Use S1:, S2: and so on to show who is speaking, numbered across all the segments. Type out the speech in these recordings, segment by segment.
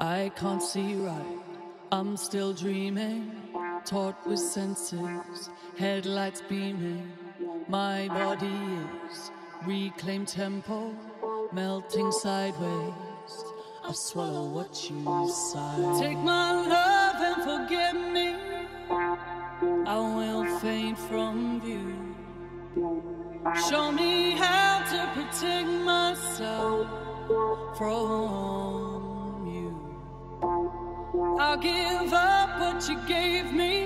S1: I can't see right, I'm still dreaming. Taught with senses, headlights beaming. My body is reclaimed tempo, melting sideways. I'll swallow what you sigh. Take my love and forgive me. I will faint from view. Show me how to protect myself from you. I'll give up what you gave me.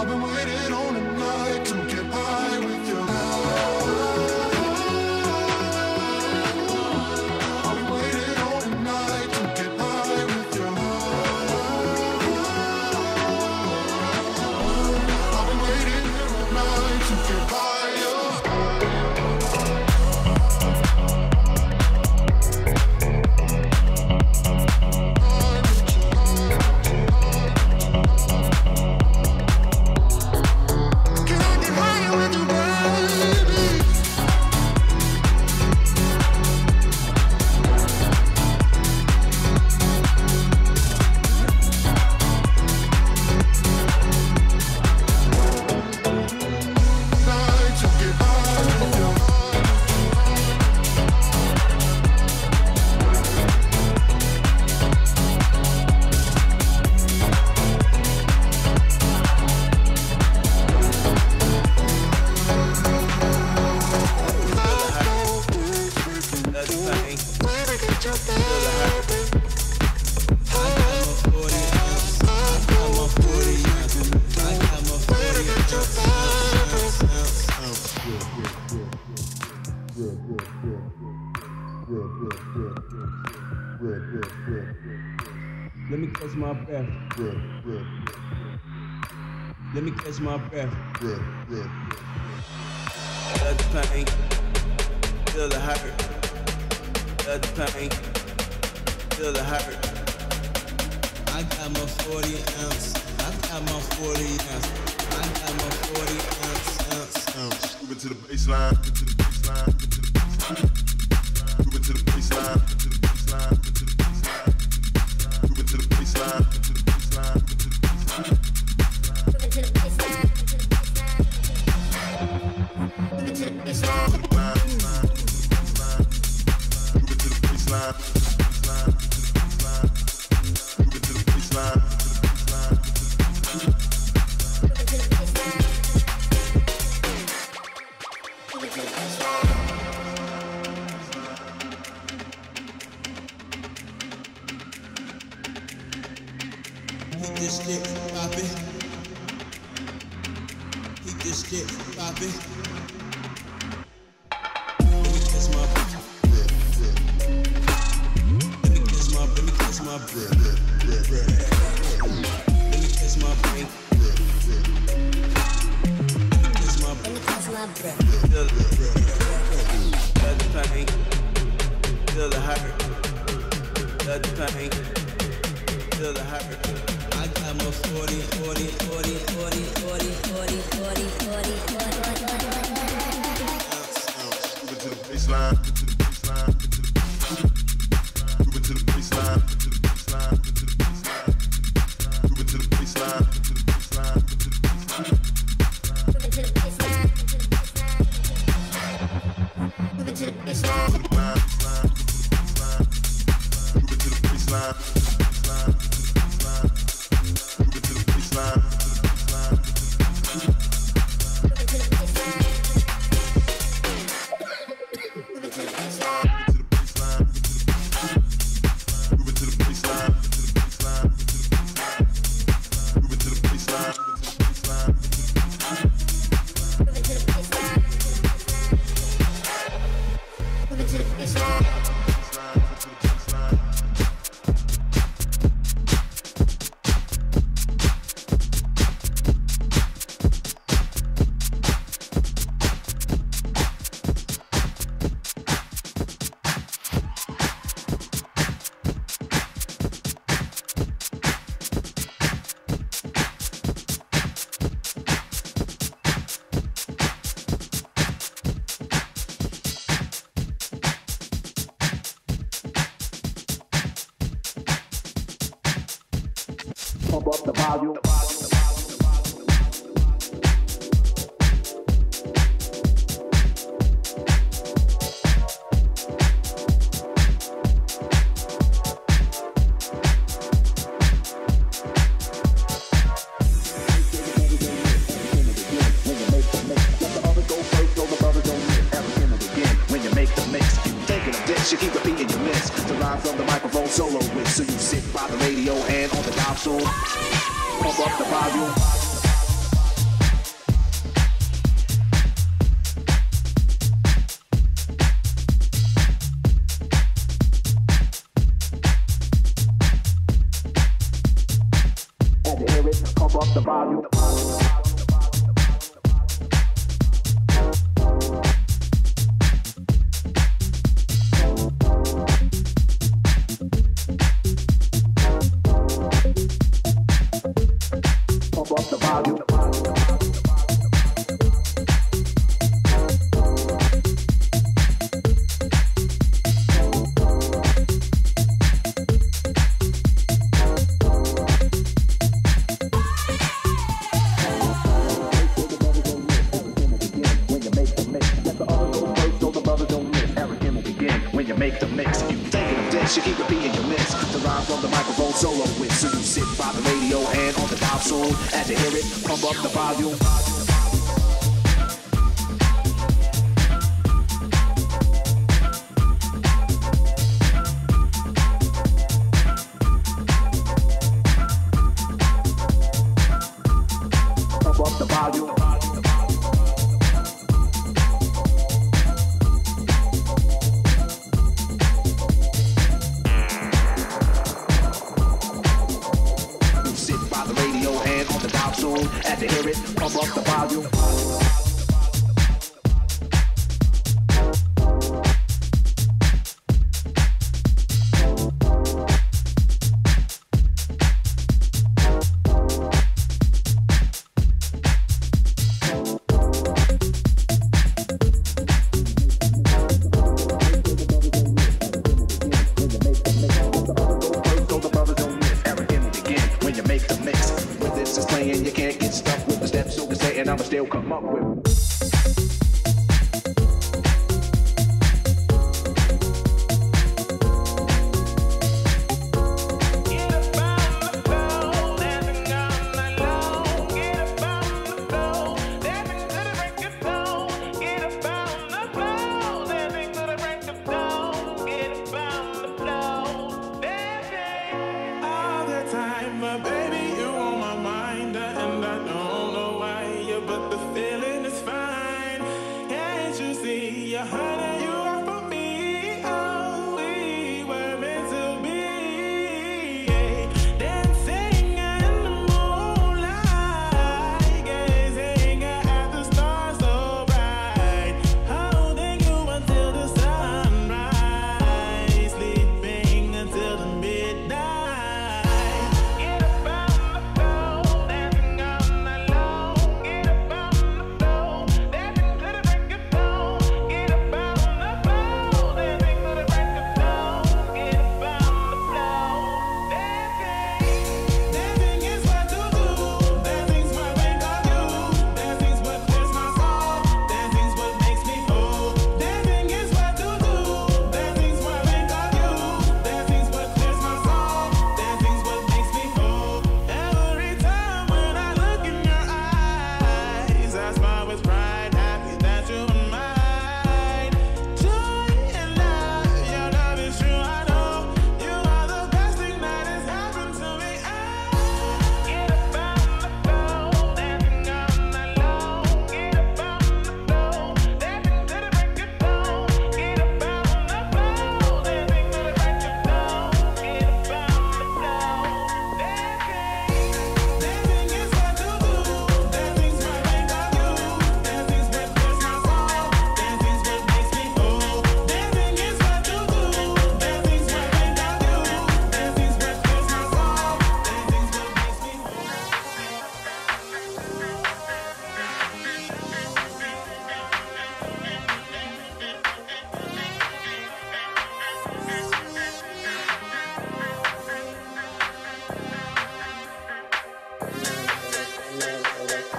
S1: I've been
S2: waiting on a night to
S1: get by with good. Keep this shit poppin'. Keep this shit poppin'. You
S3: keep repeating your. To rhyme from the microphone solo with. So you sit by the radio and on the soon. Pump up the volume.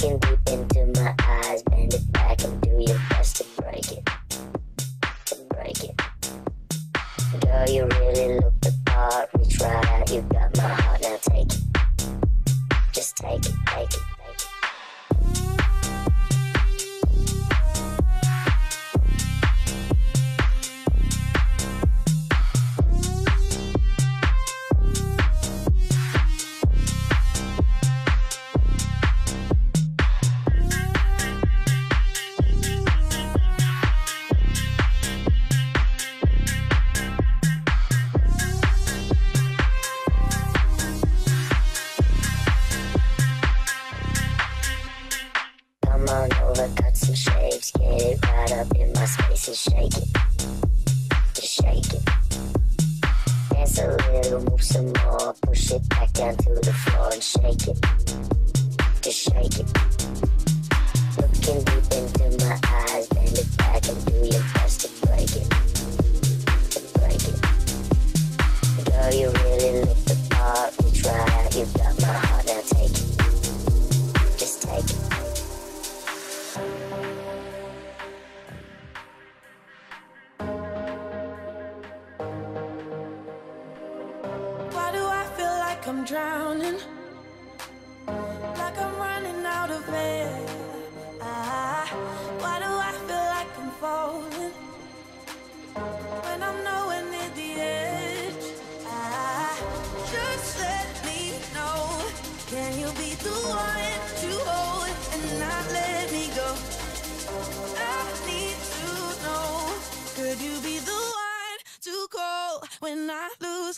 S2: can
S4: deep into my eyes. Bend it back
S2: and
S4: do your best to break it. To
S2: break
S4: it. Girl, you really look the
S2: part. We out, You got my heart.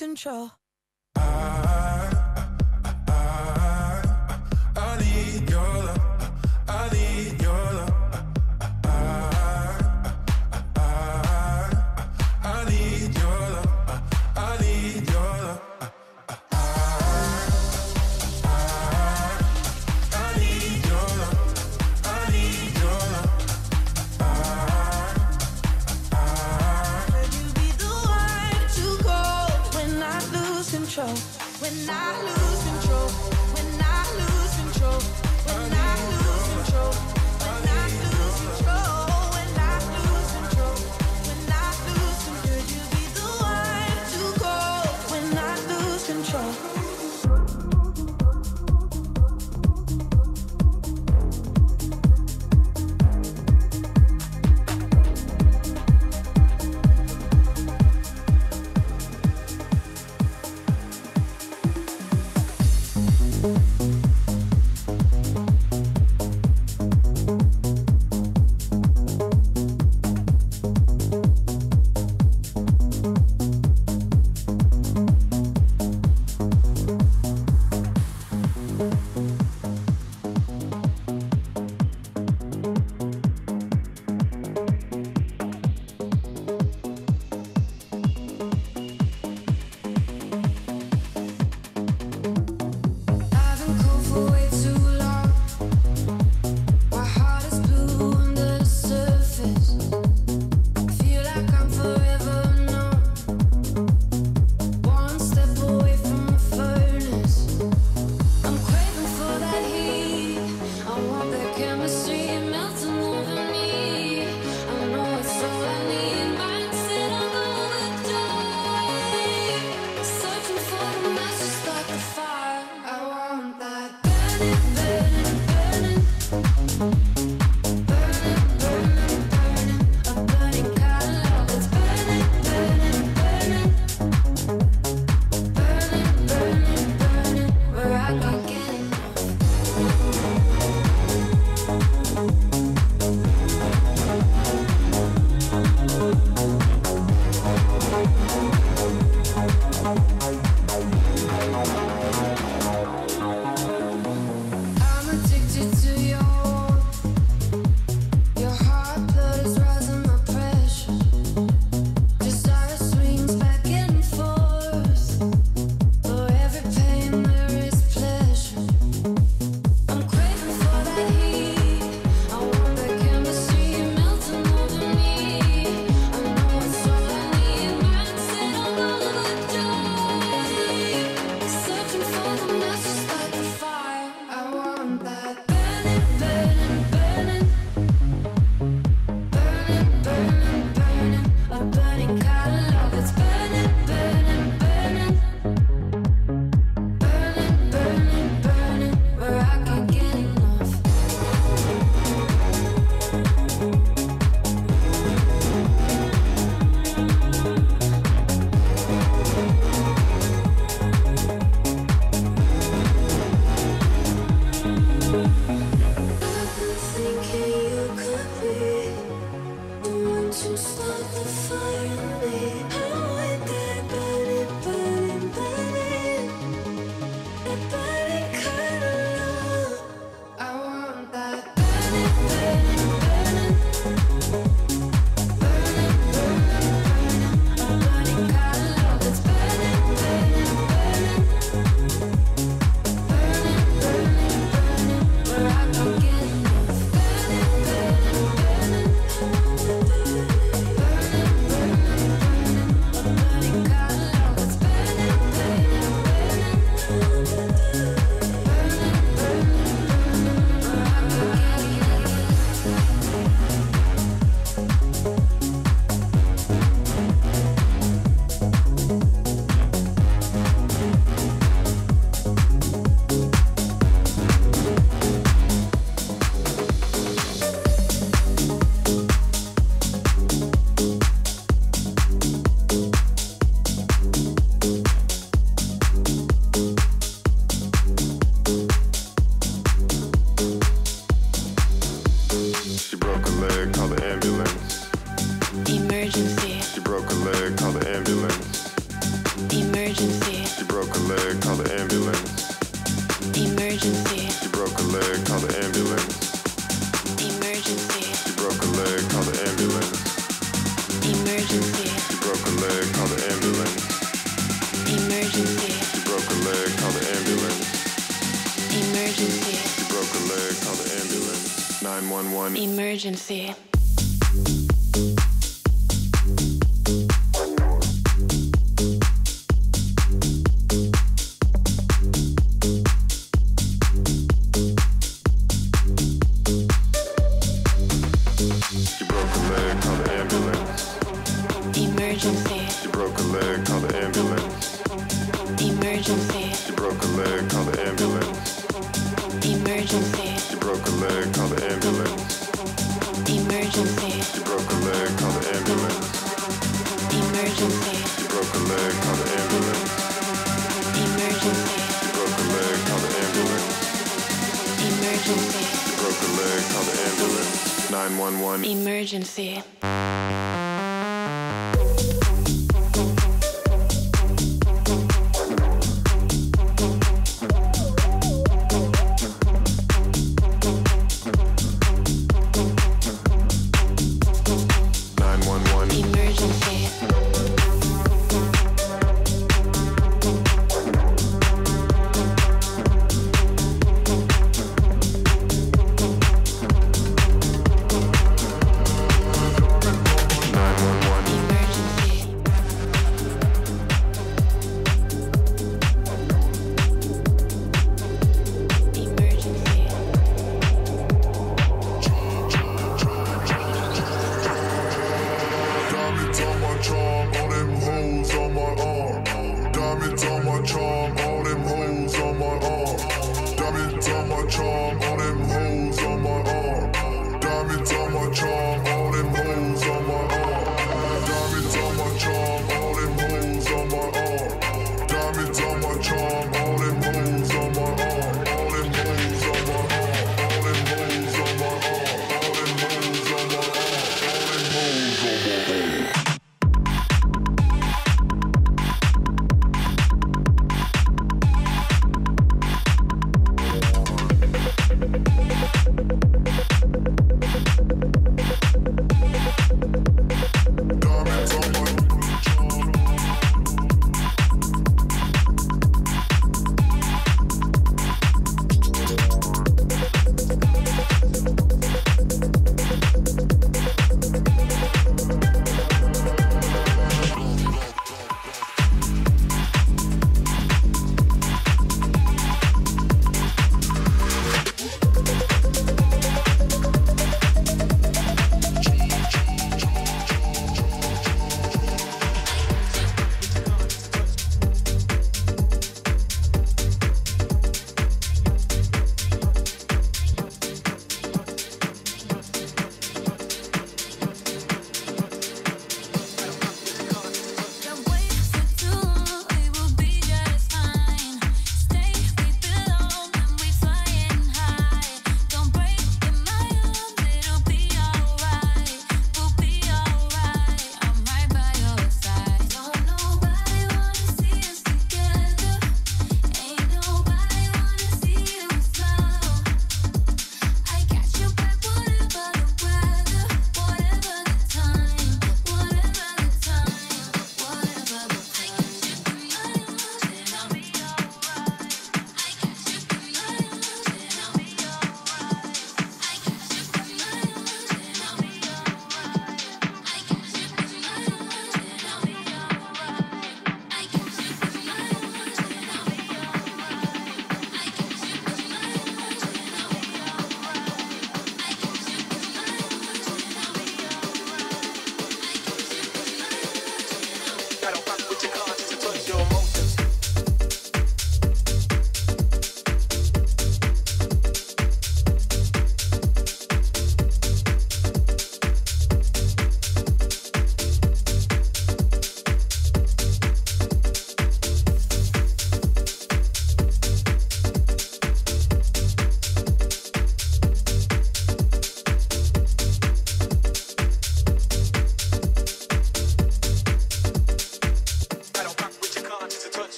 S2: control. I, I, I, I need your love.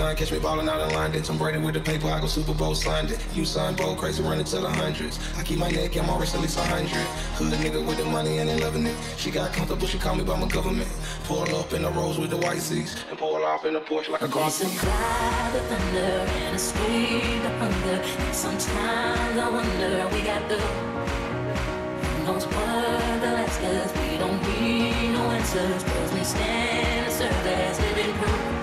S5: Line. Catch me ballin' out of. Did Tom Brady with the paper. I go Super Bowl signed it. You signed bold, crazy running to the hundreds. I keep my neck, I'm always at least a hundred. Hood nigga with the money and they loving it. She got comfortable, she called me by my government. Pull up in the rose with the white seats and pull off in the Porsche like a car seat.
S6: the thunder and a speed the. Sometimes I wonder we got the knows what the last cause we don't need no answers. Cause we stand and serve as living proof.